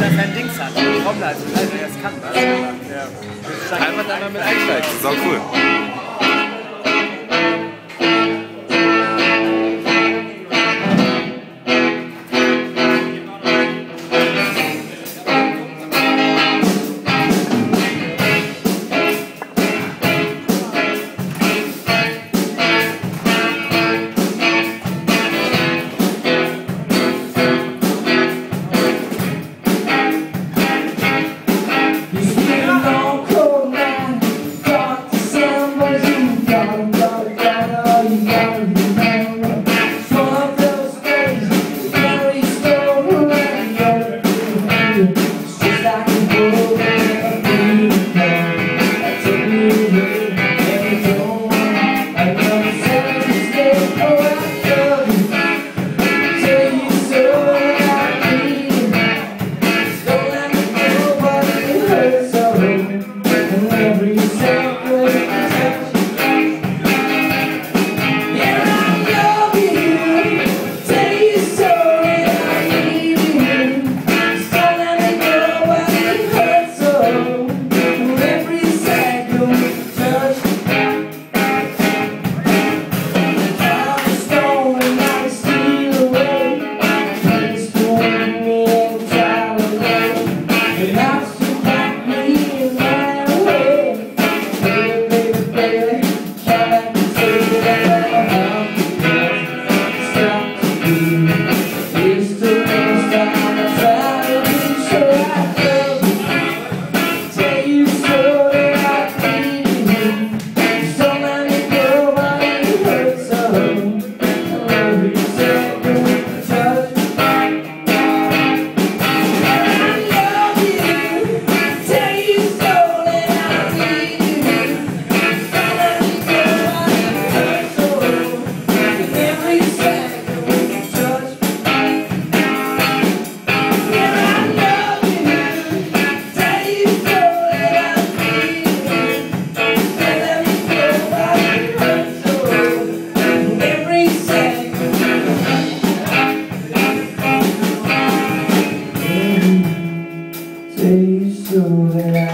dass er ein Dings hat. Trommler, also er das kann, was? Ja. Einfach da mal mit einsteigen. Sau cool. céu trường là